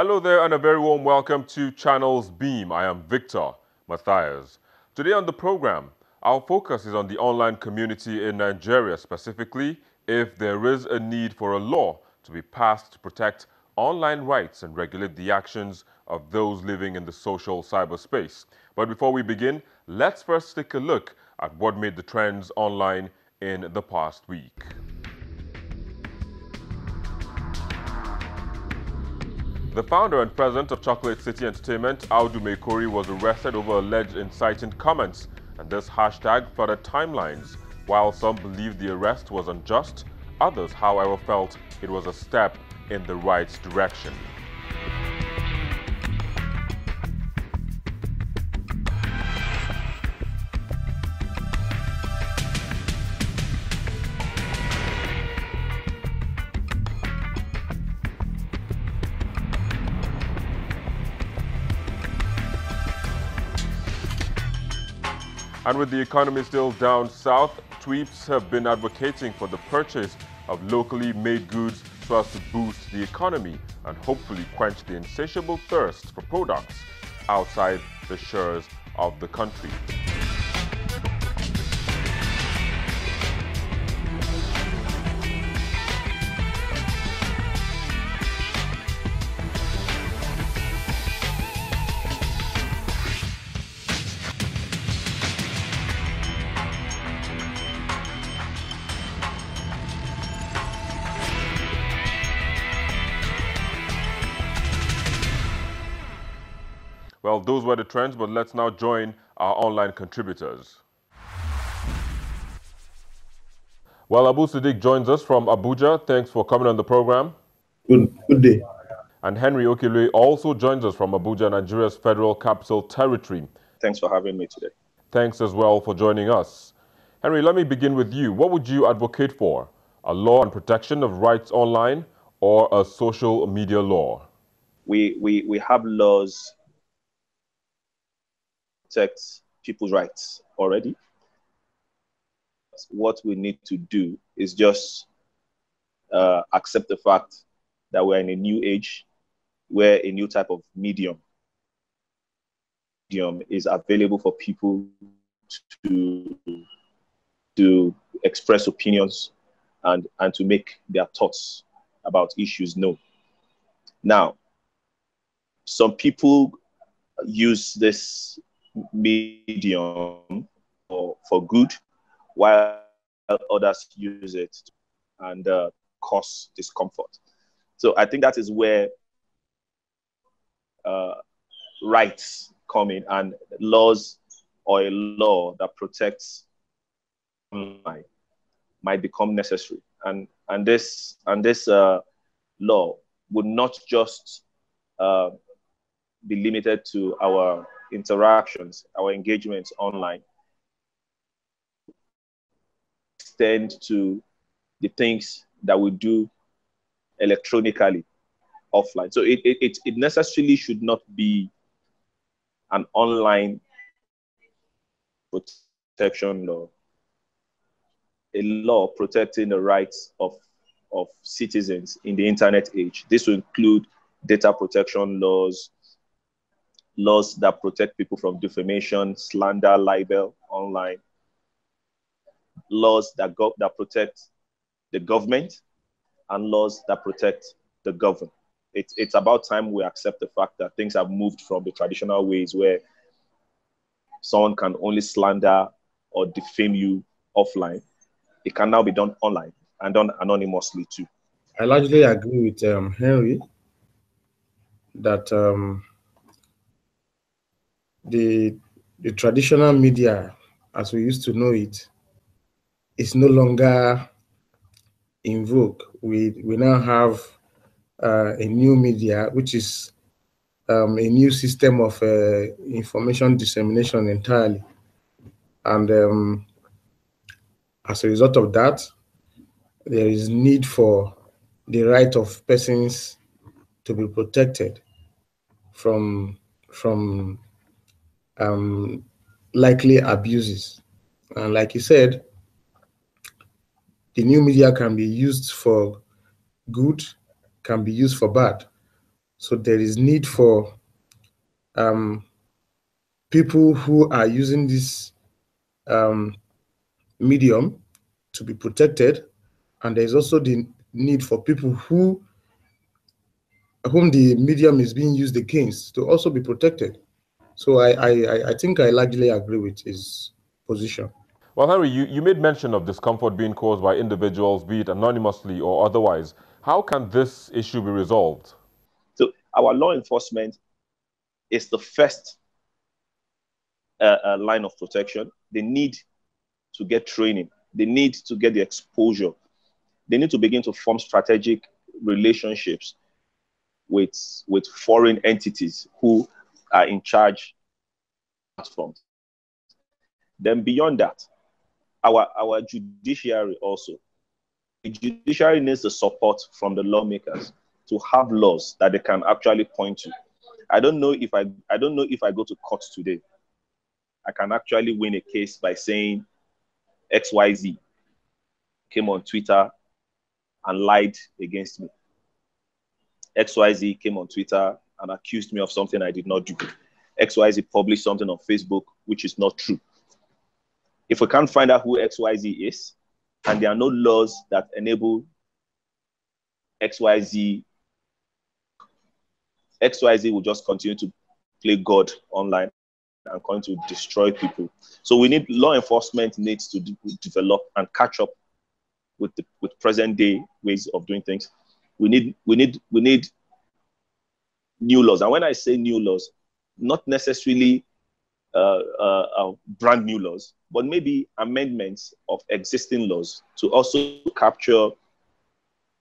Hello there, and a very warm welcome to Channels Beam. I am Victor Matthias. Today on the program, our focus is on the online community in Nigeria, specifically if there is a need for a law to be passed to protect online rights and regulate the actions of those living in the social cyberspace. But before we begin, let's first take a look at what made the trends online in the past week. The founder and president of Chocolate City Entertainment, Audu Maikori, was arrested over alleged inciting comments, and this hashtag flooded timelines. While some believed the arrest was unjust, others, however, felt it was a step in the right direction. And with the economy still down south, Tweeps have been advocating for the purchase of locally made goods so as to boost the economy and hopefully quench the insatiable thirst for products outside the shores of the country. Well, those were the trends, but let's now join our online contributors. Well, Abu Siddiq joins us from Abuja. Thanks for coming on the program. Good, good day. And Henry Okilwe also joins us from Abuja, Nigeria's federal capital territory. Thanks for having me today. Thanks as well for joining us. Henry, let me begin with you. What would you advocate for? A law on protection of rights online or a social media law? We, we, we have laws protect people's rights already. What we need to do is just uh, accept the fact that we're in a new age where a new type of medium medium is available for people to to express opinions and and to make their thoughts about issues known. Now, some people use this medium for, for good, while others use it and uh, cause discomfort. So I think that is where uh, rights come in and laws or a law that protects online might become necessary. And and this and this uh, law would not just uh, be limited to our interactions, our engagements online, extend to the things that we do electronically offline. So it, it, it necessarily should not be an online protection law, a law protecting the rights of, of citizens in the internet age. This will include data protection laws, laws that protect people from defamation, slander, libel online, laws that, go, that protect the government, and laws that protect the governed. It's, it's about time we accept the fact that things have moved from the traditional ways where someone can only slander or defame you offline. It can now be done online and done anonymously too. I largely agree with um, Henry that um, the the traditional media as we used to know it is no longer in vogue. We we now have uh, a new media, which is um, a new system of uh, information dissemination entirely, and um, as a result of that, there is need for the right of persons to be protected from from um, likely abuses. And like you said, the new media can be used for good, can be used for bad. So there is need for um, people who are using this um, medium to be protected, and there is also the need for people who whom the medium is being used against to also be protected. So I, I, I think I largely agree with his position. Well, Henry, you, you made mention of discomfort being caused by individuals, be it anonymously or otherwise. How can this issue be resolved? So our law enforcement is the first uh, uh, line of protection. They need to get training. They need to get the exposure. They need to begin to form strategic relationships with, with foreign entities who are in charge platforms. Then beyond that, our, our judiciary also. The judiciary needs the support from the lawmakers to have laws that they can actually point to. I don't know if I I don't know if I go to court today, I can actually win a case by saying XYZ came on Twitter and lied against me. XYZ came on Twitter and accused me of something I did not do. XYZ published something on Facebook which is not true. If we can't find out who XYZ is, and there are no laws that enable XYZ, XYZ will just continue to play God online and going to destroy people. So we need law enforcement needs to develop and catch up with the with present day ways of doing things we need we need we need new laws. And when I say new laws, not necessarily uh, uh, uh, brand new laws, but maybe amendments of existing laws to also capture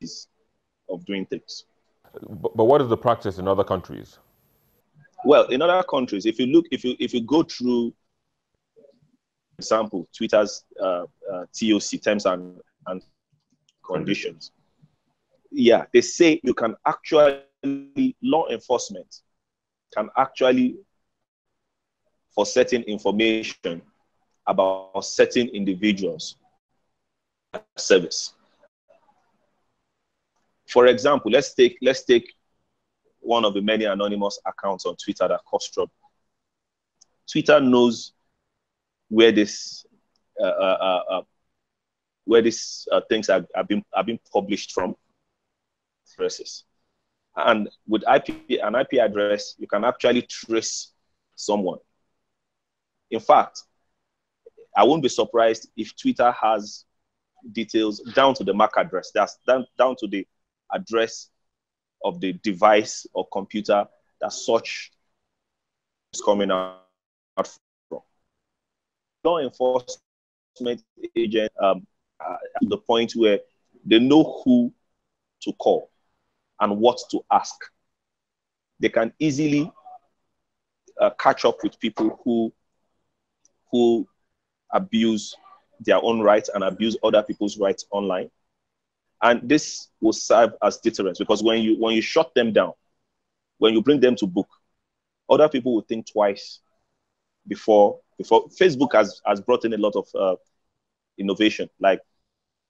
this of doing things. But, but what is the practice in other countries? Well, in other countries, if you look, if you if you go through, example, Twitter's uh, uh, TOC terms and, and conditions, yeah, they say you can actually, law enforcement can actually, for certain information about certain individuals, service. For example, let's take let's take one of the many anonymous accounts on Twitter that caused trouble. Twitter knows where this uh, uh, uh, uh where these uh, things are, are, being, are being published from addresses. And with IP, an IP address, you can actually trace someone. In fact, I won't be surprised if Twitter has details down to the MAC address. That's down, down to the address of the device or computer that such is coming out from. Law enforcement agent um, uh, to the point where they know who to call and what to ask. They can easily uh, catch up with people who who abuse their own rights and abuse other people's rights online. And this will serve as deterrence because when you when you shut them down, when you bring them to book, other people will think twice before before Facebook has has brought in a lot of uh, innovation, like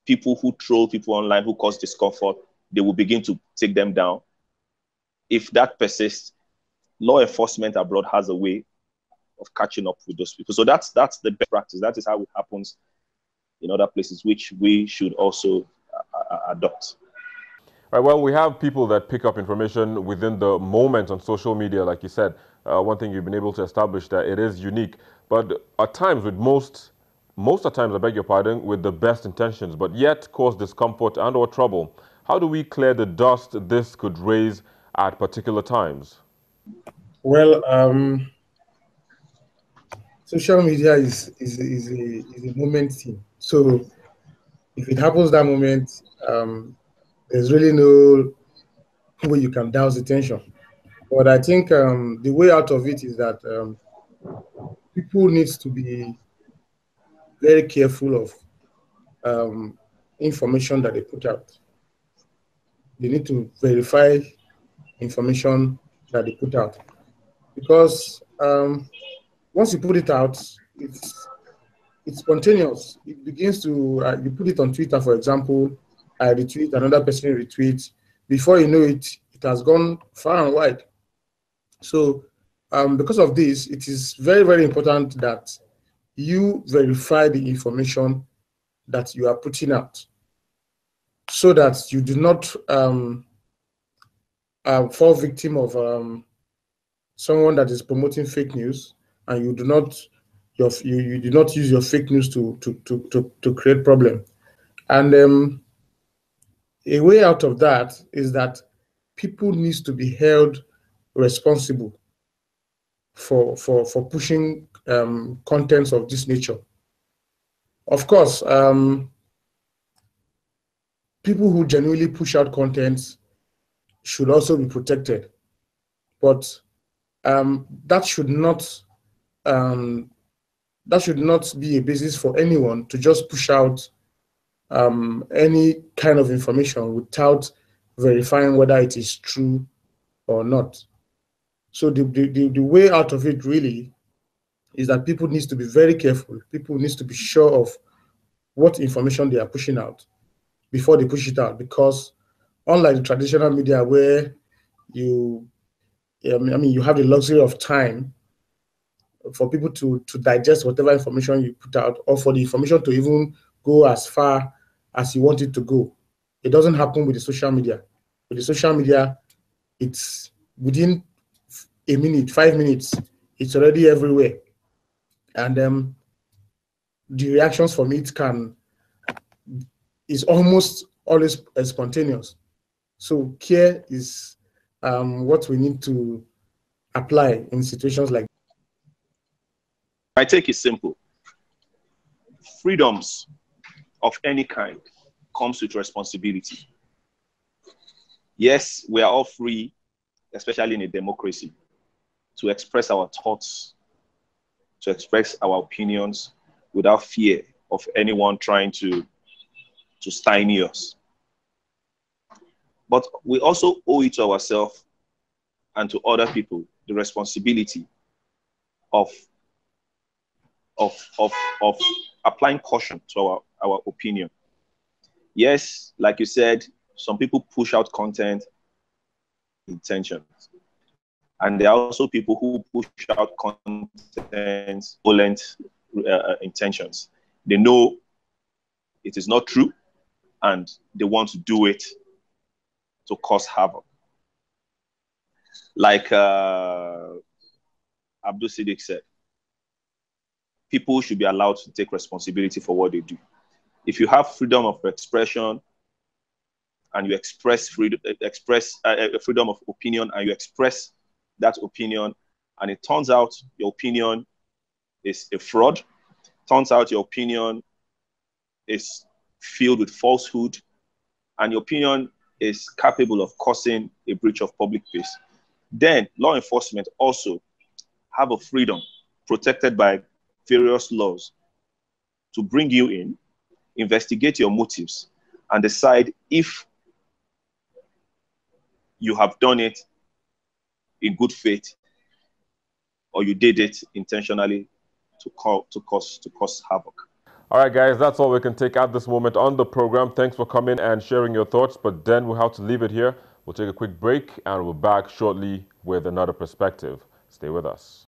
people who troll people online who cause discomfort they will begin to take them down. If that persists, law enforcement abroad has a way of catching up with those people. So that's that's the best practice. That is how it happens in other places, which we should also uh, uh adopt. Right, well, we have people that pick up information within the moment on social media, like you said. Uh, one thing you've been able to establish that it is unique, but at times, with most, most of the times, I beg your pardon, with the best intentions, but yet cause discomfort and/or trouble. How do we clear the dust this could raise at particular times? Well, um, social media is, is, is, a, is a moment thing. So if it happens that moment, um, there's really no way you can douse the tension. But I think um, the way out of it is that um, people need to be very careful of um, information that they put out they need to verify information that they put out. Because um, once you put it out, it's it's spontaneous. It begins to uh, you put it on Twitter, for example. I retweet, another person retweets. Before you know it, It has gone far and wide. So um, because of this, it is very, very important that you verify the information that you are putting out so that you do not um, uh, fall victim of um, someone that is promoting fake news and you do not your, you, you do not use your fake news to to to to, to create problem and um, a way out of that is that people needs to be held responsible for for for pushing um, contents of this nature. Of course, um, people who genuinely push out contents should also be protected, but um, that should not um, that should not be a basis for anyone to just push out um, any kind of information without verifying whether it is true or not. So the, the, the, way out of it really is that people needs to be very careful. People needs to be sure of what information they are pushing out before they push it out. Because unlike the traditional media where you, I mean, you have the luxury of time for people to, to digest whatever information you put out or for the information to even go as far as you want it to go. It doesn't happen with the social media. With the social media, it's within a minute, five minutes, it's already everywhere. And um, the reactions from it can is almost always spontaneous. So care is um, what we need to apply in situations like. I take it simple. Freedoms of any kind comes with responsibility. Yes, we are all free, especially in a democracy, to express our thoughts, to express our opinions without fear of anyone trying to, to stymie us. But we also owe it to ourselves and to other people the responsibility of, of, of, of applying caution to our, our opinion. Yes, like you said, some people push out content intentions. And there are also people who push out content violent uh, uh, intentions. They know it is not true and they want to do it to cause havoc. Like uh, Abdul Siddiq said, people should be allowed to take responsibility for what they do. If you have freedom of expression and you express freedom, express uh, uh, freedom of opinion and you express that opinion, and it turns out your opinion is a fraud, turns out your opinion is filled with falsehood, and your opinion is capable of causing a breach of public peace, then law enforcement also have a freedom protected by various laws to bring you in, investigate your motives, and decide if you have done it in good faith or you did it intentionally to, call, to, cause, to cause havoc. All right, guys, that's all we can take at this moment on the program. Thanks for coming and sharing your thoughts, but then we'll have to leave it here. We'll take a quick break and we'll be back shortly with another perspective. Stay with us.